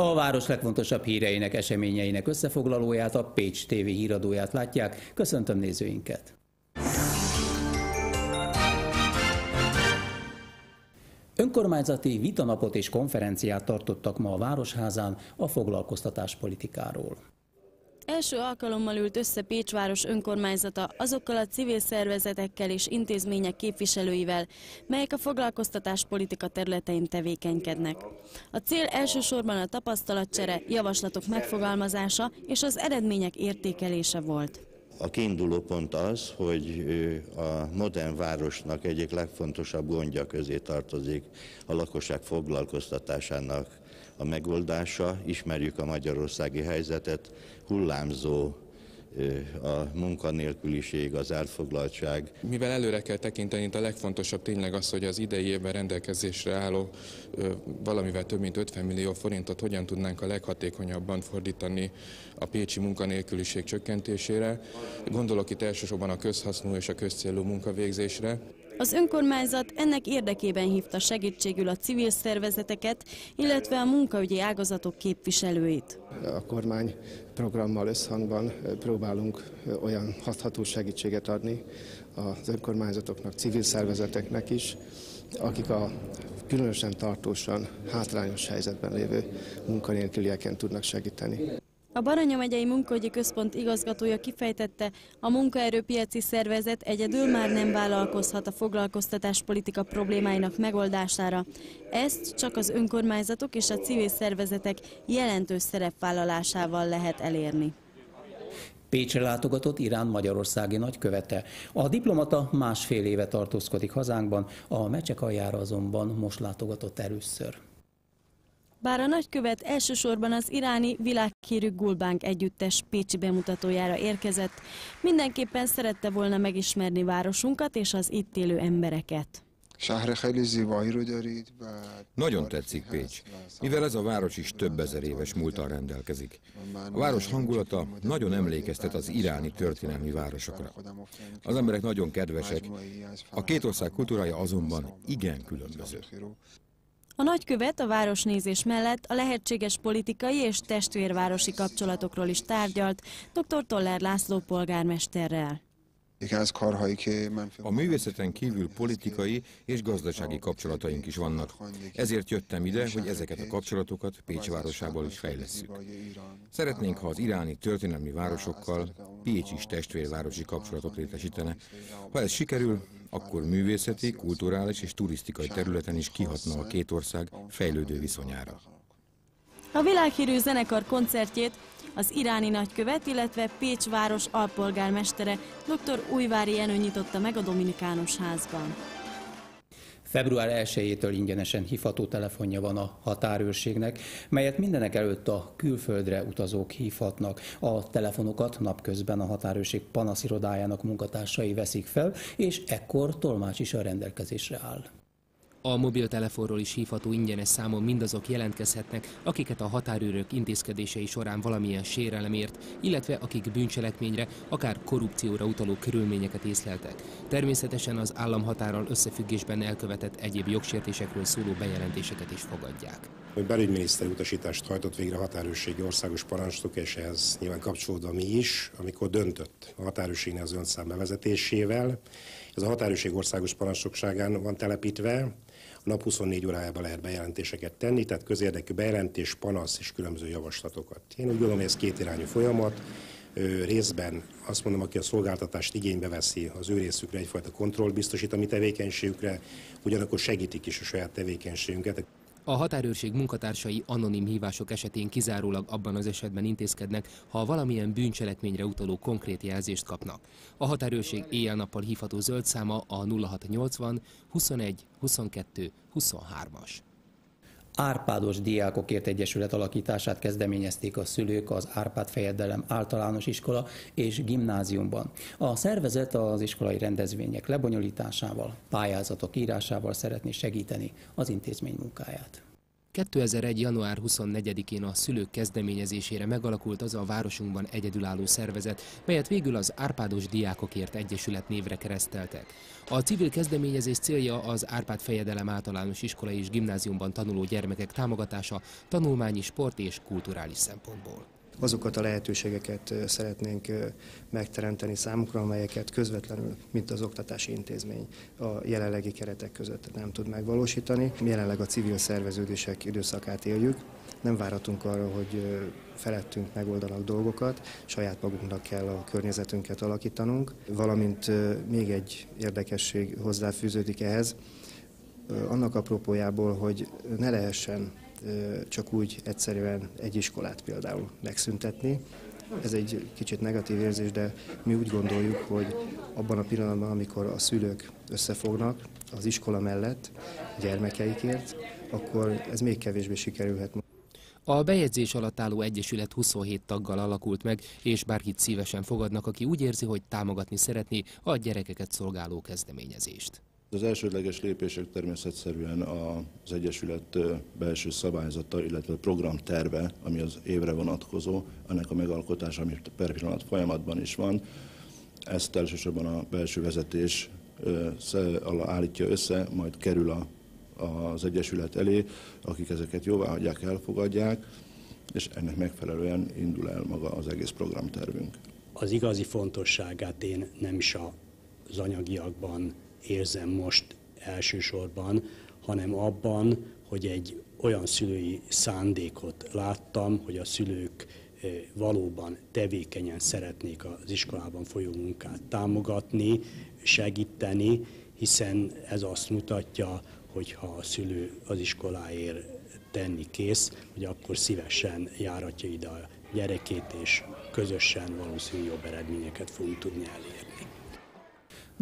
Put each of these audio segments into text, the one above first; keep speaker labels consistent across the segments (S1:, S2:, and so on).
S1: A város legfontosabb híreinek, eseményeinek összefoglalóját, a Pécs TV híradóját látják. Köszöntöm nézőinket! Önkormányzati vitanapot és konferenciát tartottak ma a Városházán a foglalkoztatáspolitikáról.
S2: Első alkalommal ült össze Pécsváros önkormányzata azokkal a civil szervezetekkel és intézmények képviselőivel, melyek a foglalkoztatáspolitika területein tevékenykednek. A cél elsősorban a tapasztalatcsere, javaslatok megfogalmazása és az eredmények értékelése volt.
S3: A kiinduló pont az, hogy a modern városnak egyik legfontosabb gondja közé tartozik a lakosság foglalkoztatásának a megoldása. Ismerjük a magyarországi helyzetet, hullámzó a munkanélküliség, az elfoglaltság.
S4: Mivel előre kell tekinteni, a legfontosabb tényleg az, hogy az idei évben rendelkezésre álló valamivel több mint 50 millió forintot hogyan tudnánk a leghatékonyabban fordítani a pécsi munkanélküliség csökkentésére. Gondolok itt elsősorban a közhasznú és a közcélú munkavégzésre.
S2: Az önkormányzat ennek érdekében hívta segítségül a civil szervezeteket, illetve a munkaügyi ágazatok képviselőit.
S5: A kormány programmal összhangban próbálunk olyan hatható segítséget adni az önkormányzatoknak, civil szervezeteknek is, akik a különösen tartósan hátrányos helyzetben lévő munkanélkülieken tudnak segíteni.
S2: A Baranya megyei munkahogyi központ igazgatója kifejtette, a munkaerőpiaci szervezet egyedül már nem vállalkozhat a foglalkoztatáspolitika problémáinak megoldására. Ezt csak az önkormányzatok és a civil szervezetek jelentős szerepvállalásával lehet elérni.
S1: Pécsre látogatott Irán magyarországi nagykövete. A diplomata másfél éve tartózkodik hazánkban, a mecsek aljára azonban most látogatott először.
S2: Bár a nagykövet elsősorban az iráni világhírű Gulbánk együttes Pécsi bemutatójára érkezett, mindenképpen szerette volna megismerni városunkat és az itt élő embereket.
S6: Nagyon tetszik Pécs, mivel ez a város is több ezer éves múltal rendelkezik. A város hangulata nagyon emlékeztet az iráni történelmi városokra. Az emberek nagyon kedvesek, a két ország kultúrája azonban igen különböző.
S2: A nagykövet a városnézés mellett a lehetséges politikai és testvérvárosi kapcsolatokról is tárgyalt dr. Toller László polgármesterrel.
S6: A művészeten kívül politikai és gazdasági kapcsolataink is vannak. Ezért jöttem ide, hogy ezeket a kapcsolatokat Pécs városából is fejlesszük. Szeretnénk, ha az iráni történelmi városokkal Pécs is testvérvárosi kapcsolatot létesítene. Ha ez sikerül, akkor művészeti, kulturális és turisztikai területen is kihatna a két ország fejlődő viszonyára.
S2: A világhírű zenekar koncertjét az iráni nagykövet, illetve Pécs város alpolgármestere dr. Újvári Jenő nyitotta meg a Dominikánus házban.
S1: Február 1-től ingyenesen hívható telefonja van a határőrségnek, melyet mindenek előtt a külföldre utazók hívhatnak. A telefonokat napközben a határőrség panaszirodájának munkatársai veszik fel, és ekkor tolmács is a rendelkezésre áll.
S7: A mobiltelefonról is hívható ingyenes számon mindazok jelentkezhetnek, akiket a határőrök intézkedései során valamilyen sérelemért, illetve akik bűncselekményre, akár korrupcióra utaló körülményeket észleltek. Természetesen az államhatárral összefüggésben elkövetett egyéb jogsértésekről szóló bejelentéseket is fogadják.
S8: A belügyminiszter utasítást hajtott végre a határőrségi országos parancsnok, és ehhez nyilván kapcsolódva mi is, amikor döntött a határőrségnek az öntszám bevezetésével. Ez a határőrség országos parancsnokságán van telepítve, nap 24 órájában lehet bejelentéseket tenni, tehát közérdekű bejelentés, panasz és különböző javaslatokat. Én úgy gondolom, hogy ez kétirányú folyamat, részben azt mondom, aki a szolgáltatást igénybe veszi, az ő részükre egyfajta kontroll biztosít a mi tevékenységükre, ugyanakkor segítik is a saját tevékenységünket.
S7: A határőrség munkatársai anonim hívások esetén kizárólag abban az esetben intézkednek, ha valamilyen bűncselekményre utaló konkrét jelzést kapnak. A határőrség éjjel-nappal hívható zöld száma a 0680 21 22 23-as.
S1: Árpádos Diákokért Egyesület alakítását kezdeményezték a szülők az Árpád Fejedelem általános iskola és gimnáziumban. A szervezet az iskolai rendezvények lebonyolításával, pályázatok írásával szeretné segíteni az intézmény munkáját.
S7: 2001. január 24-én a szülők kezdeményezésére megalakult az a városunkban egyedülálló szervezet, melyet végül az Árpádos Diákokért Egyesület névre kereszteltek. A civil kezdeményezés célja az Árpád Fejedelem általános iskola és gimnáziumban tanuló gyermekek támogatása tanulmányi, sport és kulturális szempontból
S5: azokat a lehetőségeket szeretnénk megteremteni számukra, amelyeket közvetlenül, mint az oktatási intézmény a jelenlegi keretek között nem tud megvalósítani. Jelenleg a civil szerveződések időszakát éljük, nem várhatunk arra, hogy felettünk megoldanak dolgokat, saját magunknak kell a környezetünket alakítanunk, valamint még egy érdekesség hozzáfűződik ehhez, annak apropójából, hogy ne lehessen csak úgy egyszerűen egy iskolát például megszüntetni. Ez egy kicsit negatív érzés, de mi úgy gondoljuk, hogy abban a pillanatban, amikor a szülők összefognak az iskola mellett gyermekeikért, akkor ez még kevésbé sikerülhet.
S7: A bejegyzés alatt álló egyesület 27 taggal alakult meg, és bárkit szívesen fogadnak, aki úgy érzi, hogy támogatni szeretné a gyerekeket szolgáló kezdeményezést.
S9: Az elsődleges lépések természetszerűen az Egyesület belső szabályzata, illetve programterve, ami az évre vonatkozó, ennek a megalkotása, ami per pillanat folyamatban is van. Ezt elsősorban a belső vezetés állítja össze, majd kerül a, az Egyesület elé, akik ezeket jóvá hagyják, elfogadják, és ennek megfelelően indul el maga az egész programtervünk.
S10: Az igazi fontosságát én nem is az anyagiakban érzem most elsősorban, hanem abban, hogy egy olyan szülői szándékot láttam, hogy a szülők valóban tevékenyen szeretnék az iskolában folyó munkát támogatni, segíteni, hiszen ez azt mutatja, hogy ha a szülő az iskoláért tenni kész, hogy akkor szívesen járatja ide a gyerekét, és közösen valószínűleg jobb eredményeket fogunk tudni elérni.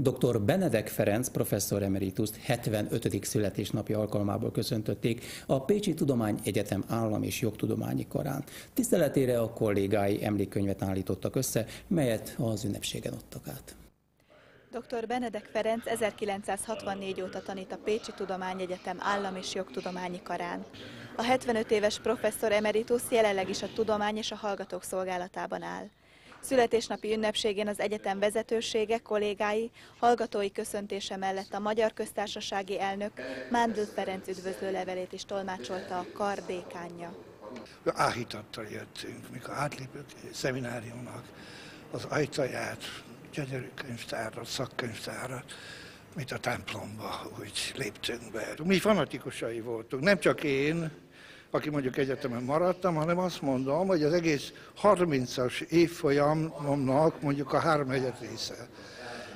S1: Dr. Benedek Ferenc, professzor emeritus 75. születésnapja alkalmából köszöntötték a Pécsi Tudomány Egyetem állam és jogtudományi karán. Tiszteletére a kollégái emlékkönyvet állítottak össze, melyet az ünnepségen adtak át.
S11: Dr. Benedek Ferenc 1964 óta tanít a Pécsi Tudományegyetem állam és jogtudományi karán. A 75 éves professzor emeritus jelenleg is a tudomány és a hallgatók szolgálatában áll. Születésnapi ünnepségén az egyetem vezetősége, kollégái, hallgatói köszöntése mellett a Magyar Köztársasági Elnök Mándl Ferenc üdvözlő levelét is tolmácsolta a kar dékánja.
S12: Áhítattal jöttünk, mikor átlépünk szemináriumnak az ajtaját, gyönyörű könyvtárat, szakkönyvtárat, mint a templomba, úgy léptünk be. Mi fanatikusai voltunk, nem csak én, aki mondjuk egyetemen maradtam, hanem azt mondom, hogy az egész 30-as évfolyamomnak mondjuk a három egyet része.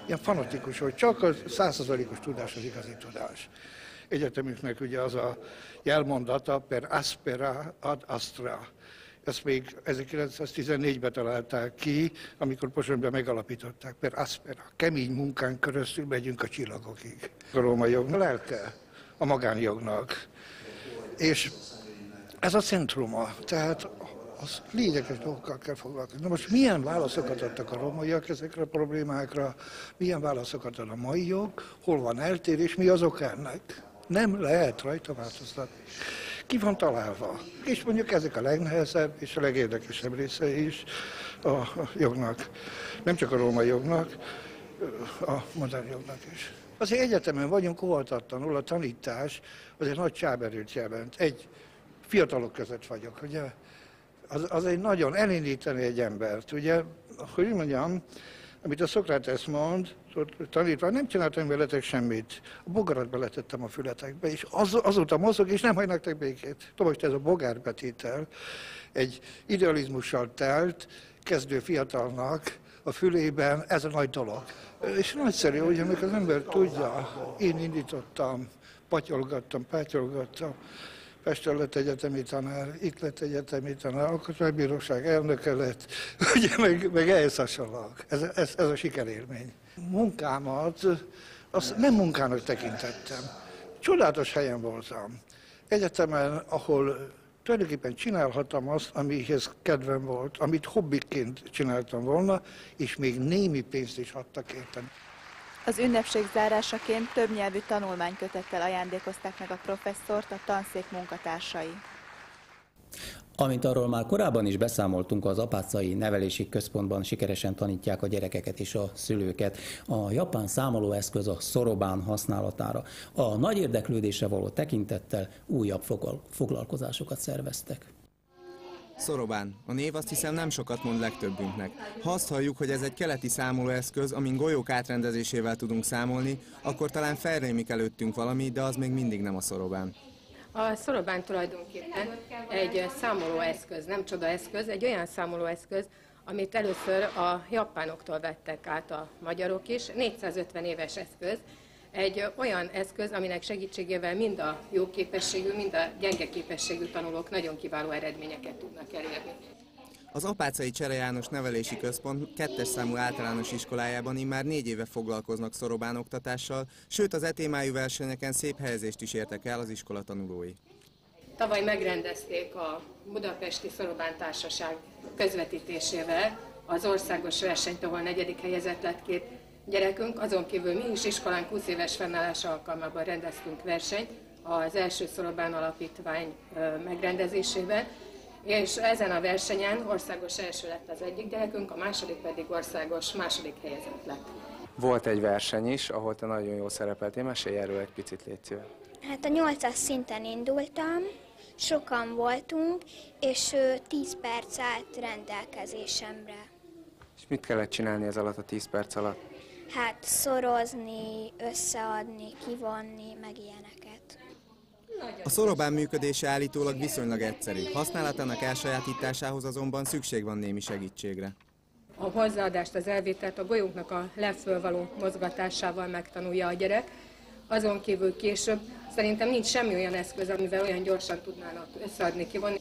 S12: Ilyen fanatikus, hogy csak a százszerzalékos tudás az igazi tudás. Egyetemünknek ugye az a jelmondata per aspera ad astra. Ezt még 1914-ben találták ki, amikor Pozsonyban megalapították, per aspera. Kemény munkán keresztül megyünk a csillagokig. A római jog lelke a magánjognak. És ez a centruma, tehát az lényeges dolgokkal kell foglalkozni. Na most milyen válaszokat adtak a romaiak ezekre a problémákra, milyen válaszokat ad a mai jog, hol van eltérés, mi az ok ennek? Nem lehet rajta változtatni. Ki van találva? És mondjuk ezek a legnehezebb és a legérdekesebb része is a jognak. Nem csak a római jognak, a modern jognak is. Azért egyetemen vagyunk óvatatlanul, a tanítás az egy nagy csáberőt jelent. Egy fiatalok között vagyok, ugye? Az, az egy nagyon elindítani egy embert, ugye? Hogy mondjam, amit a Szokrates mond, tanítva, nem csináltam veletek semmit. A bogarat beletettem a fületekbe, és az, azóta mozog, és nem hagynak nektek békét. Tudom, hogy ez a bogárbetétel egy idealizmussal telt, kezdő fiatalnak a fülében, ez a nagy dolog. És nagyszerű, hogy amikor az ember tudja, én indítottam, patyolgattam, pátyolgattam, Pesten lett egyetemi tanár, itt lett egyetemi tanár, alkotmánybíróság elnöke lett, ugye, meg, meg ehhez hasonlók. Ez, ez, ez a sikerélmény. Munkámat azt nem munkának tekintettem. Csodálatos helyen voltam. Egyetemen, ahol tulajdonképpen csinálhattam azt, amihez kedvem volt, amit hobbiként csináltam volna, és még némi pénzt is adtak értem.
S11: Az ünnepség zárásaként többnyelvű tanulmánykötettel ajándékozták meg a professzort a tanszék munkatársai.
S1: Amint arról már korábban is beszámoltunk, az apácai nevelési központban sikeresen tanítják a gyerekeket és a szülőket. A japán számolóeszköz a szorobán használatára. A nagy érdeklődésre való tekintettel újabb foglalkozásokat szerveztek.
S13: Szorobán. A név azt hiszem nem sokat mond legtöbbünknek. Ha azt halljuk, hogy ez egy keleti számolóeszköz, amin golyók átrendezésével tudunk számolni, akkor talán felrémik előttünk valami, de az még mindig nem a szorobán.
S14: A szorobán tulajdonképpen egy számolóeszköz, nem csodaeszköz, egy olyan számolóeszköz, amit először a japánoktól vettek át a magyarok is. 450 éves eszköz, egy olyan eszköz, aminek segítségével mind a jó képességű, mind a gyenge képességű tanulók nagyon kiváló eredményeket tudnak elérni.
S13: Az Apácai Csere János Nevelési Központ kettes számú általános iskolájában immár négy éve foglalkoznak szorobán oktatással, sőt az etémájú versenyeken szép helyezést is értek el az iskola tanulói.
S14: Tavaly megrendezték a Budapesti Szorobán Társaság közvetítésével az országos versenyt, ahol negyedik helyezett lett két gyerekünk. Azon kívül mi is iskolánk 20 éves fennállása alkalmában rendeztünk versenyt az első Szorobán Alapítvány megrendezésével, és ezen a versenyen országos első lett az egyik gyerekünk, a második pedig országos második helyezett lett.
S13: Volt egy verseny is, ahol te nagyon jól szerepeltél, mesélj erről egy picit, légy szíves.
S15: Hát a nyolcas szinten indultam, sokan voltunk, és 10 perc állt rendelkezésemre.
S13: És mit kellett csinálni ez alatt a 10 perc alatt?
S15: Hát szorozni, összeadni, kivonni, meg ilyeneket.
S13: A szorobán működése állítólag viszonylag egyszerű. Használatának elsajátításához azonban szükség van némi segítségre.
S14: A hozzáadást, az elvételt a golyóknak a lefölvaló mozgatásával megtanulja a gyerek. Azon kívül később szerintem nincs semmi olyan eszköz, amivel olyan gyorsan tudnának összeadni, kivonni.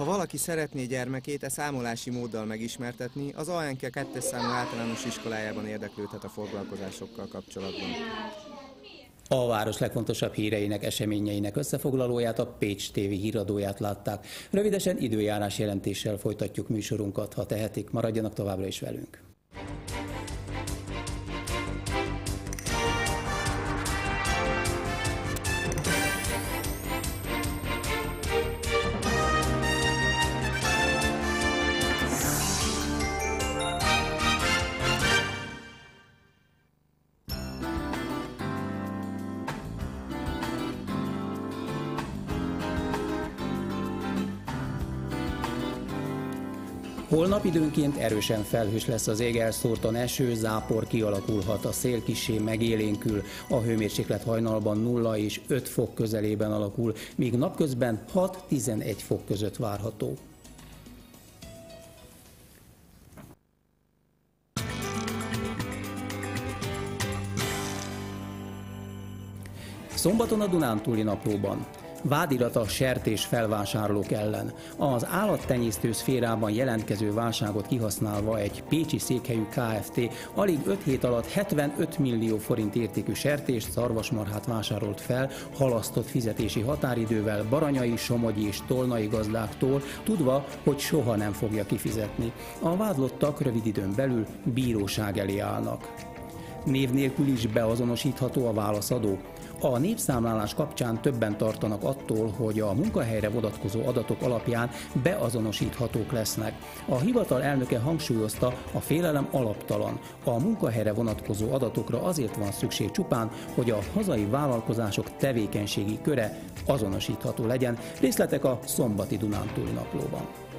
S13: Ha valaki szeretné gyermekét e számolási móddal megismertetni, az ANK 2 számú általános iskolájában érdeklődhet a foglalkozásokkal kapcsolatban.
S1: A város legfontosabb híreinek, eseményeinek összefoglalóját a Pécs TV híradóját látták. Rövidesen időjárás jelentéssel folytatjuk műsorunkat, ha tehetik, maradjanak továbbra is velünk. Holnap időnként erősen felhős lesz az ég, elszórtan eső, zápor kialakulhat, a szél kisé megélénkül, a hőmérséklet hajnalban 0 és 5 fok közelében alakul, míg napközben 6-11 fok között várható. Szombaton a Dunántúli naplóban. Vádirat a sertés felvásárlók ellen. Az állattenyésztő szférában jelentkező válságot kihasználva egy pécsi székhelyű KFT alig 5 hét alatt 75 millió forint értékű sertést, szarvasmarhát vásárolt fel, halasztott fizetési határidővel baranyai, somogyi és tolnai gazdáktól, tudva, hogy soha nem fogja kifizetni. A vádlottak rövid időn belül bíróság elé állnak. Név nélkül is beazonosítható a válaszadó. A népszámlálás kapcsán többen tartanak attól, hogy a munkahelyre vonatkozó adatok alapján beazonosíthatók lesznek. A hivatal elnöke hangsúlyozta, a félelem alaptalan. A munkahelyre vonatkozó adatokra azért van szükség csupán, hogy a hazai vállalkozások tevékenységi köre azonosítható legyen. Részletek a szombati Dunántúli naplóban.